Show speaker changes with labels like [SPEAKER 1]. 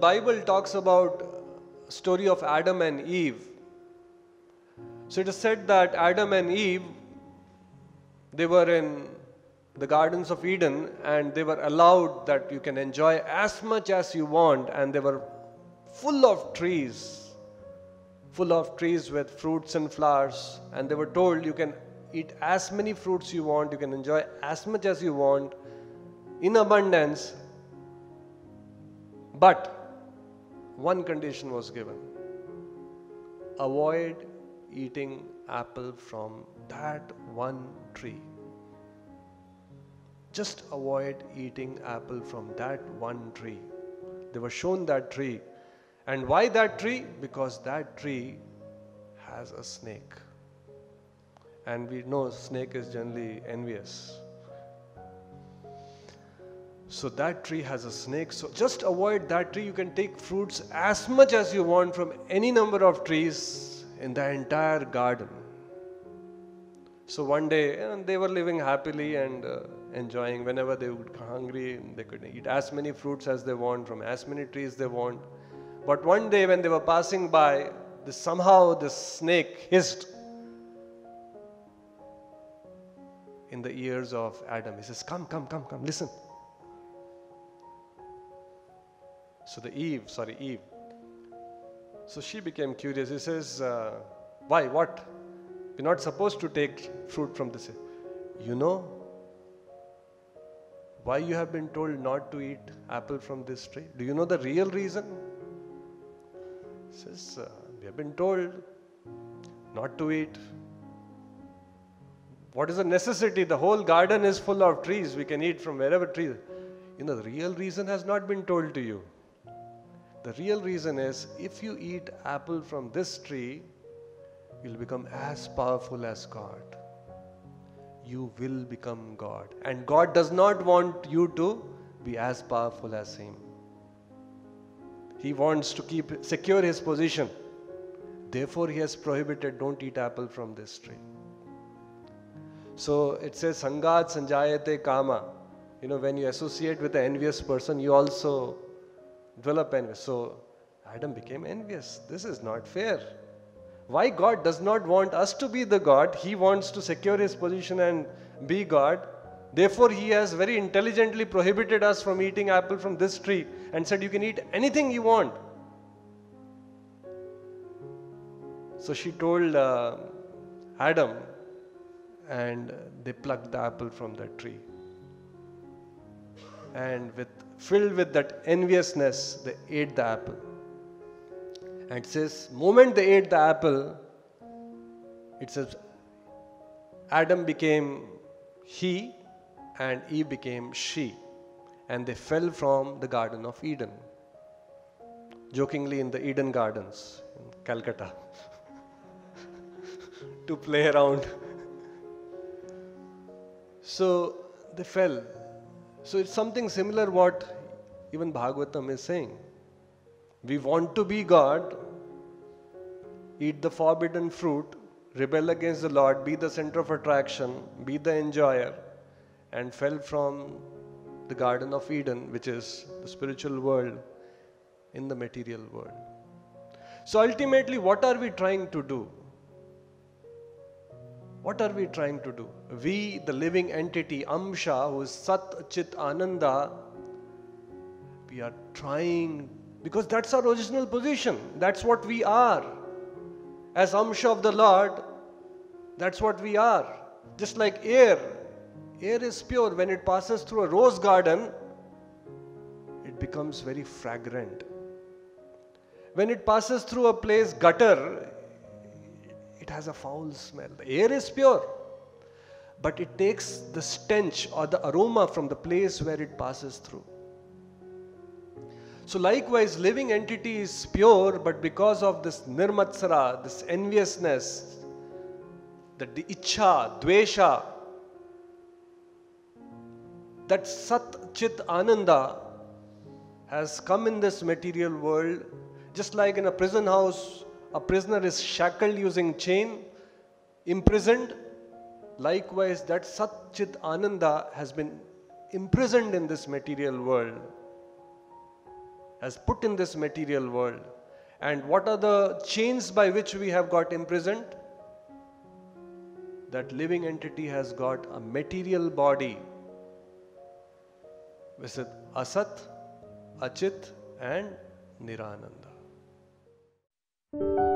[SPEAKER 1] Bible talks about story of Adam and Eve, so it is said that Adam and Eve, they were in the gardens of Eden and they were allowed that you can enjoy as much as you want and they were full of trees, full of trees with fruits and flowers and they were told you can eat as many fruits you want, you can enjoy as much as you want in abundance. But one condition was given avoid eating apple from that one tree. Just avoid eating apple from that one tree. They were shown that tree. And why that tree? Because that tree has a snake. And we know snake is generally envious. So that tree has a snake. So just avoid that tree. You can take fruits as much as you want from any number of trees in the entire garden. So one day and they were living happily and uh, enjoying whenever they would hungry they could eat as many fruits as they want from as many trees they want. But one day when they were passing by, somehow the snake hissed in the ears of Adam. He says, Come, come, come, come, listen. So the Eve, sorry, Eve. So she became curious. He says, uh, Why? What? We're not supposed to take fruit from this. You know why you have been told not to eat apple from this tree? Do you know the real reason? He says, uh, We have been told not to eat. What is the necessity? The whole garden is full of trees. We can eat from wherever tree. You know, the real reason has not been told to you. The real reason is if you eat apple from this tree, you'll become as powerful as God. You will become God. And God does not want you to be as powerful as Him. He wants to keep secure His position. Therefore, He has prohibited don't eat apple from this tree. So it says Sangat Sanjayate Kama. You know, when you associate with an envious person, you also develop envy. So Adam became envious. This is not fair. Why God does not want us to be the God? He wants to secure his position and be God. Therefore, he has very intelligently prohibited us from eating apple from this tree and said, You can eat anything you want. So she told uh, Adam, and they plucked the apple from that tree. And with filled with that enviousness, they ate the apple. And it says, moment they ate the apple, it says, Adam became he and Eve became she. And they fell from the Garden of Eden. Jokingly in the Eden Gardens in Calcutta. to play around. so they fell so it's something similar what even Bhagavatam is saying. We want to be God, eat the forbidden fruit, rebel against the Lord, be the center of attraction, be the enjoyer, and fell from the Garden of Eden, which is the spiritual world, in the material world. So ultimately, what are we trying to do? What are we trying to do? We, the living entity, Amsha, who is Sat Chit Ananda, we are trying, because that's our original position. That's what we are. As Amsha of the Lord, that's what we are. Just like air. Air is pure. When it passes through a rose garden, it becomes very fragrant. When it passes through a place, gutter, it has a foul smell. The air is pure, but it takes the stench or the aroma from the place where it passes through. So, likewise, living entity is pure, but because of this nirmatsara, this enviousness, that the icha, dvesha, that sat chit ananda has come in this material world, just like in a prison house a prisoner is shackled using chain, imprisoned. Likewise, that Sat Chit Ananda has been imprisoned in this material world. has put in this material world. And what are the chains by which we have got imprisoned? That living entity has got a material body with Asat, Achit, and Nirananda. Thank you